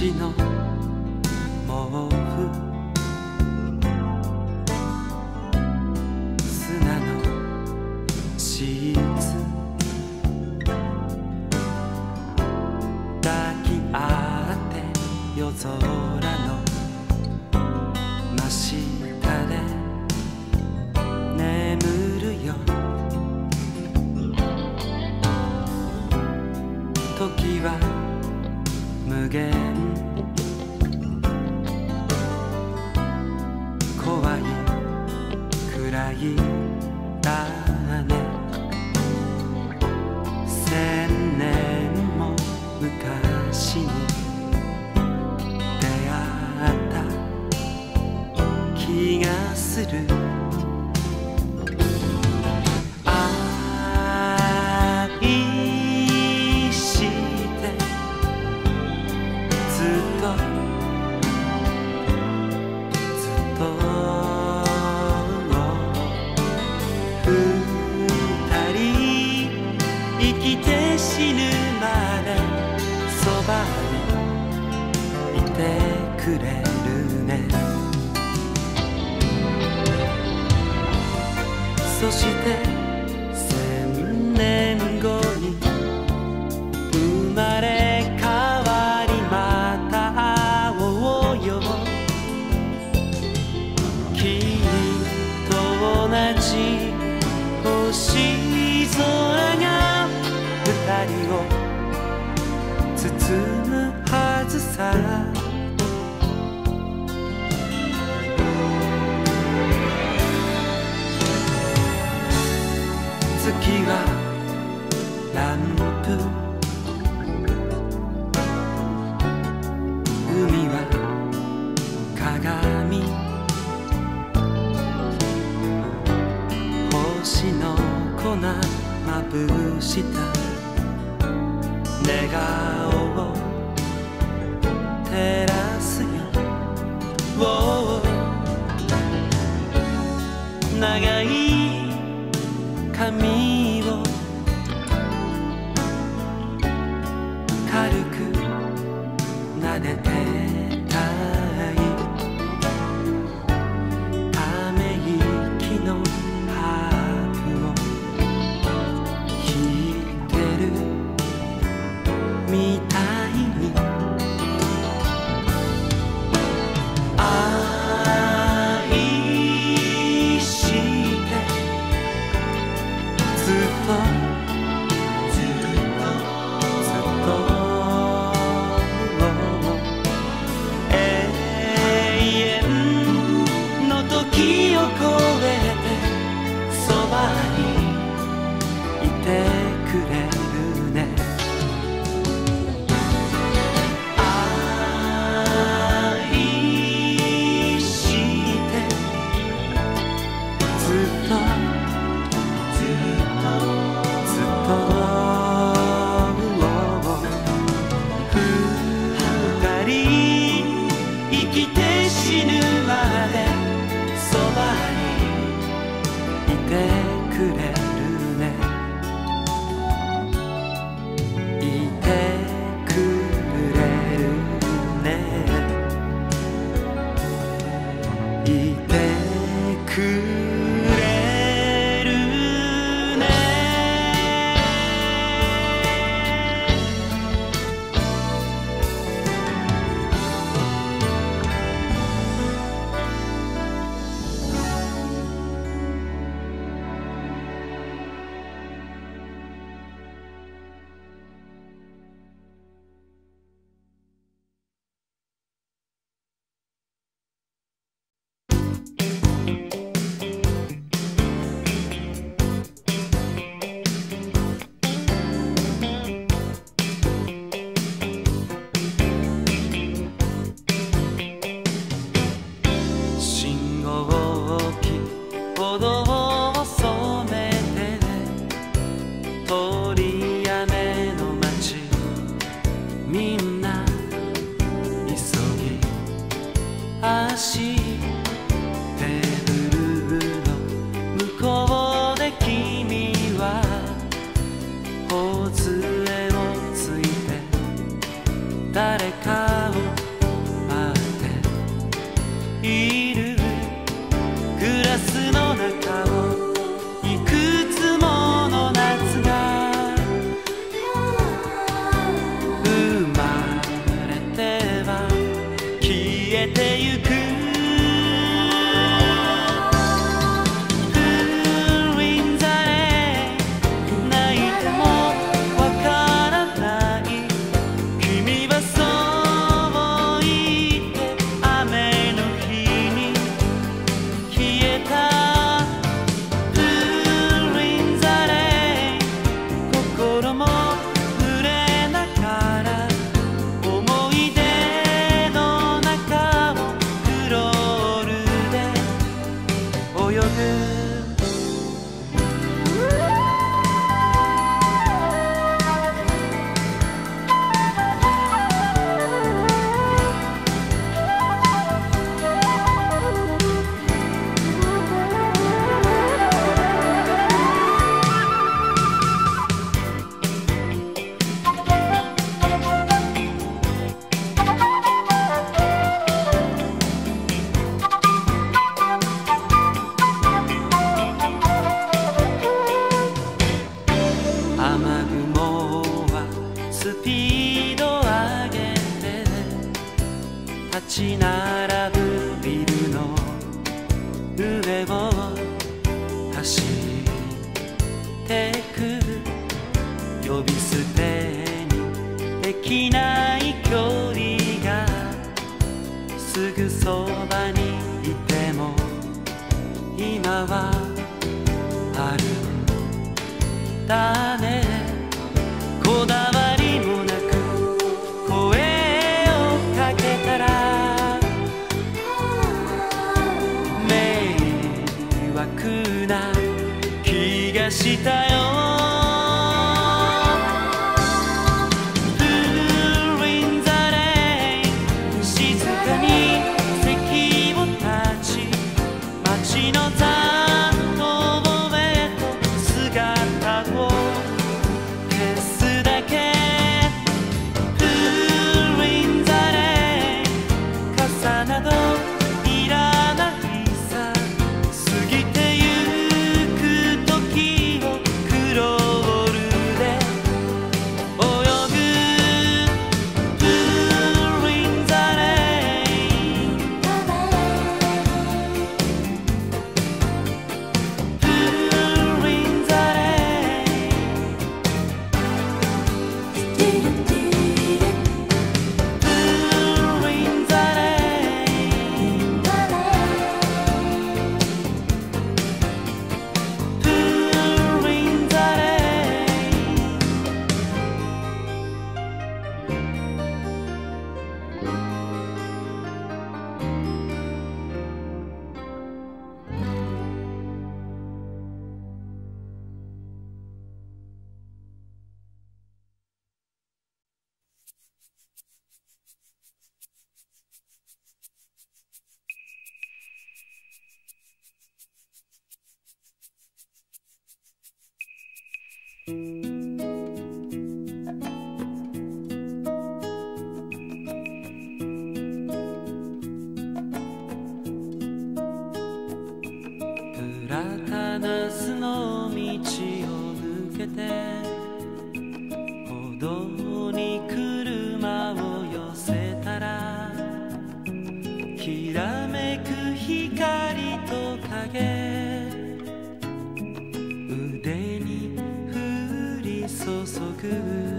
しの毛布砂のシーツ抱き合って夜空の真下で眠るよ。時は無限を包む could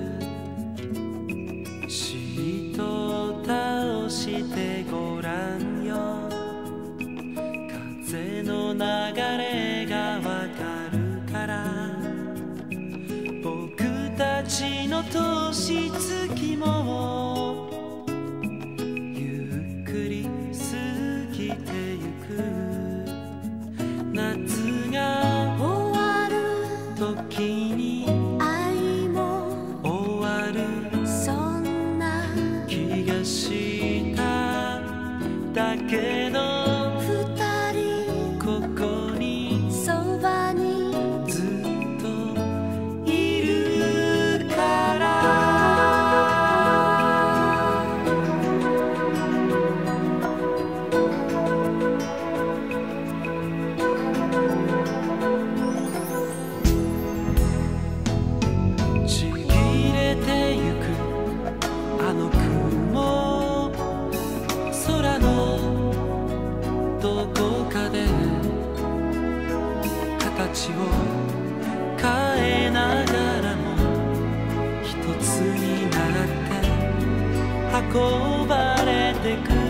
ばれてく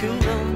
cool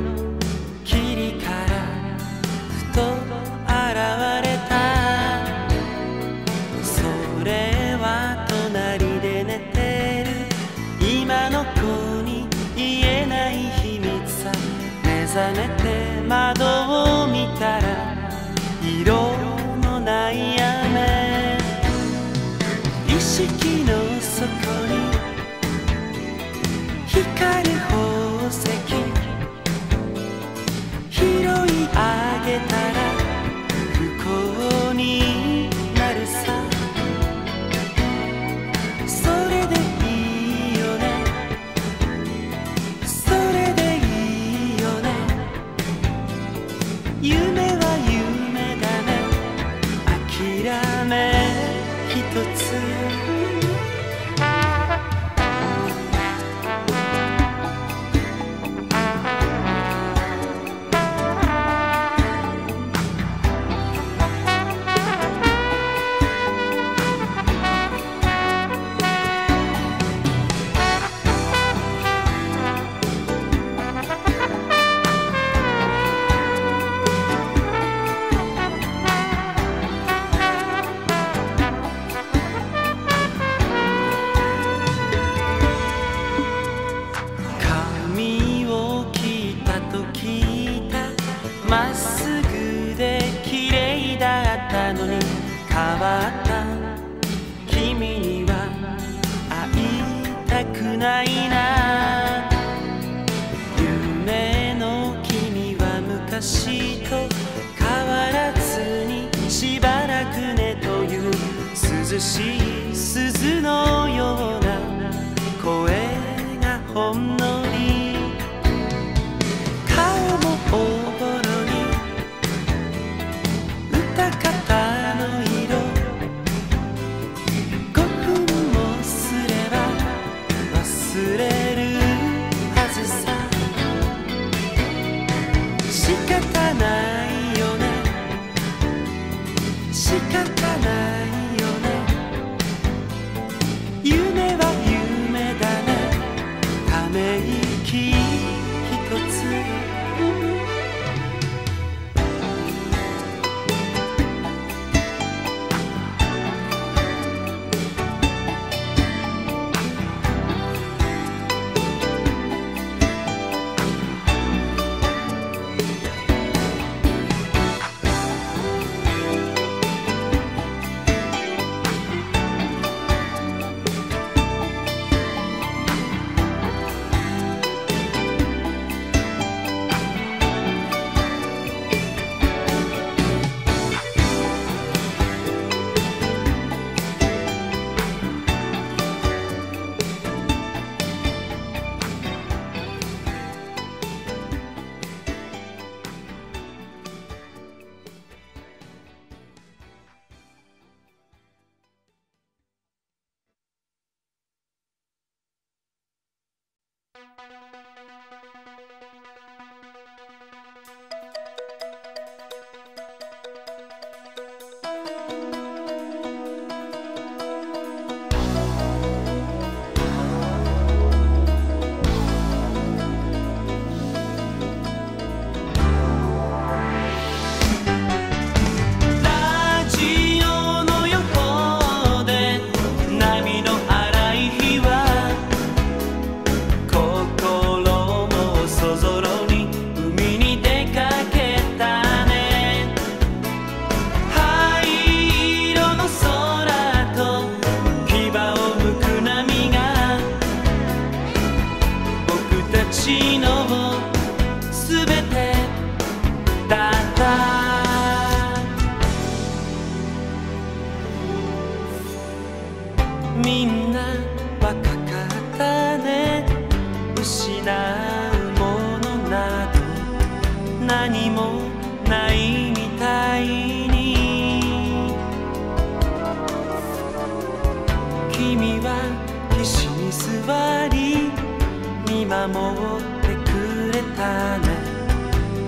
守ってくれたね。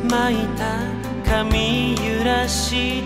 巻いた髪揺らして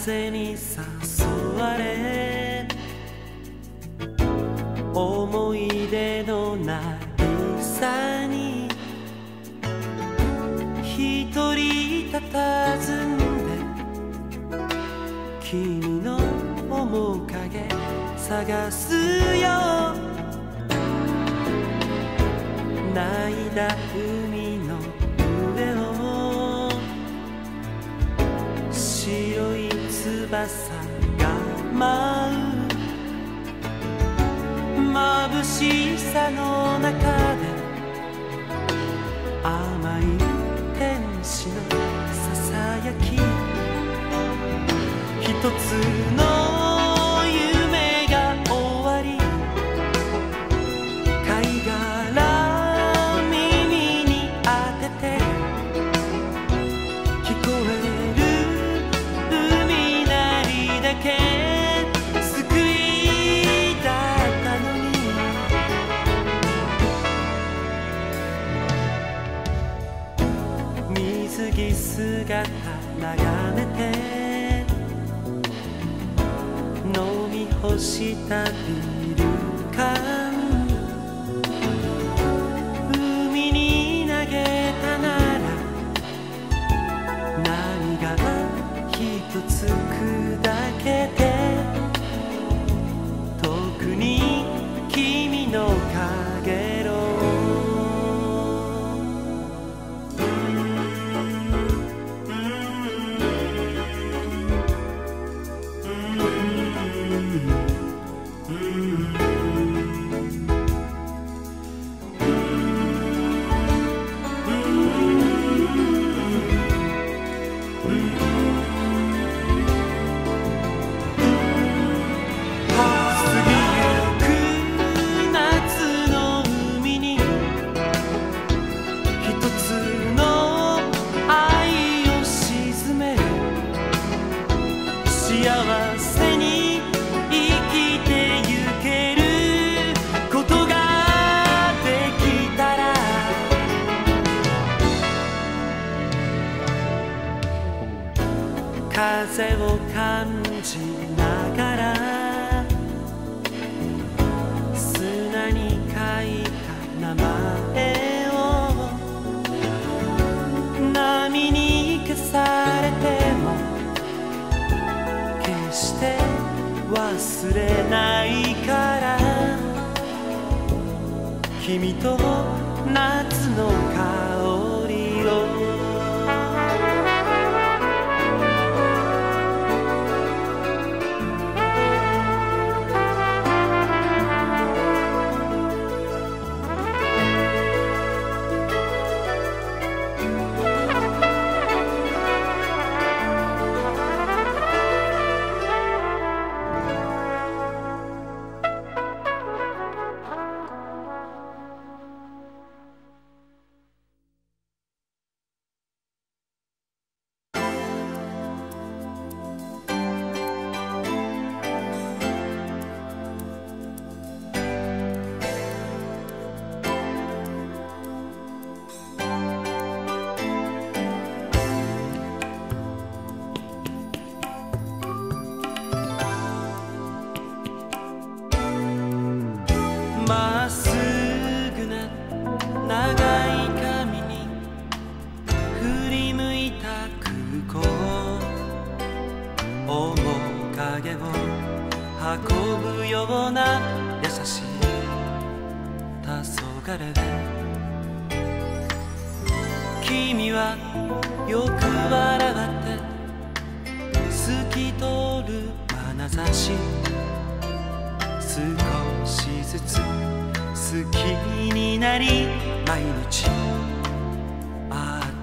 風に誘われ思い出の渚に一人佇んで君の面影探すよ。涙翼が舞う。眩しさの中したビル缶海に投げたなら何が一つ砕けて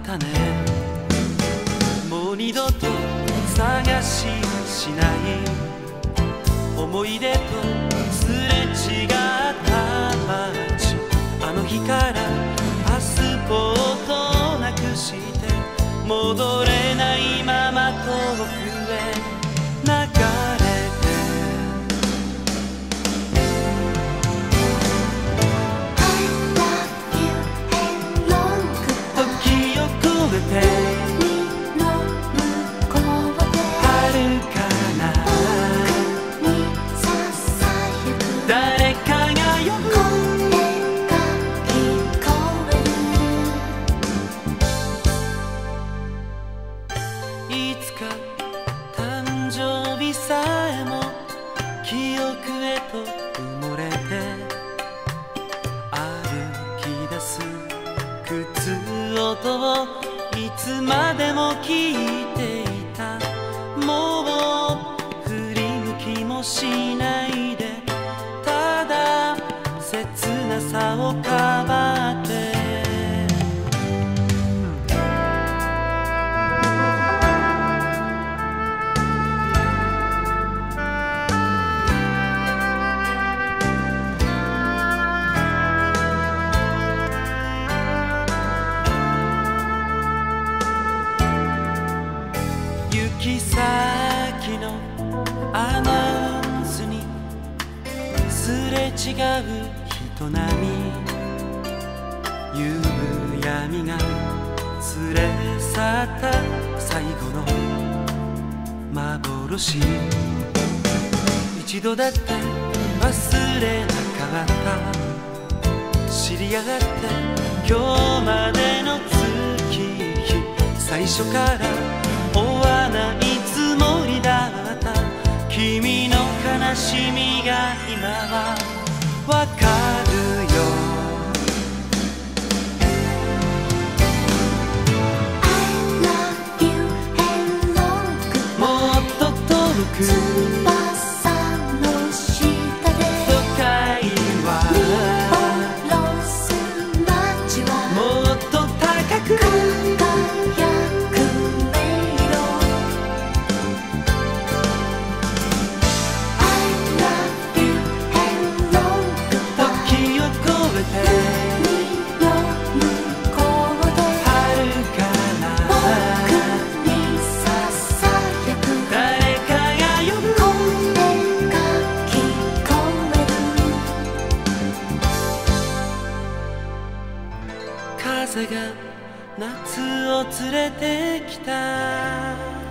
ったね。もう二度と探ししない。思い出とすれ違った街。あの日からパスポートなくして戻れない街。き先のアナウンスにすれ違う人並み。夕闇が連れ去った最後の幻。一度だって忘れなかった。知りやがって今日までの月日。最初からないつもりだった。君の悲しみが今はわかるよ。I love you and long もっと遠く風が夏を連れてきた。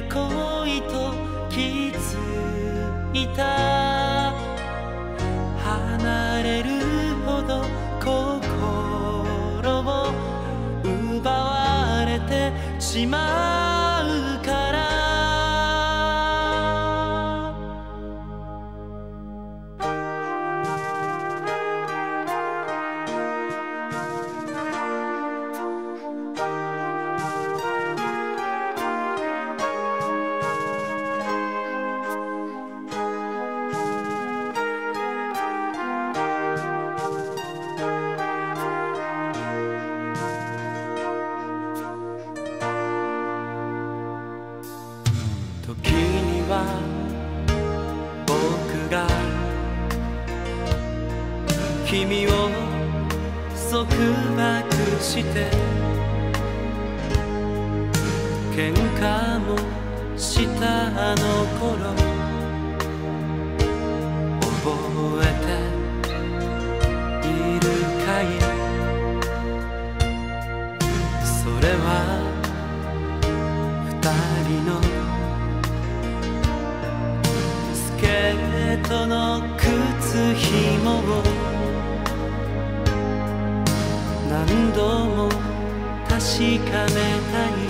な恋と気づいた離れるほど心を奪われてしまう度も確かめたい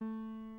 Música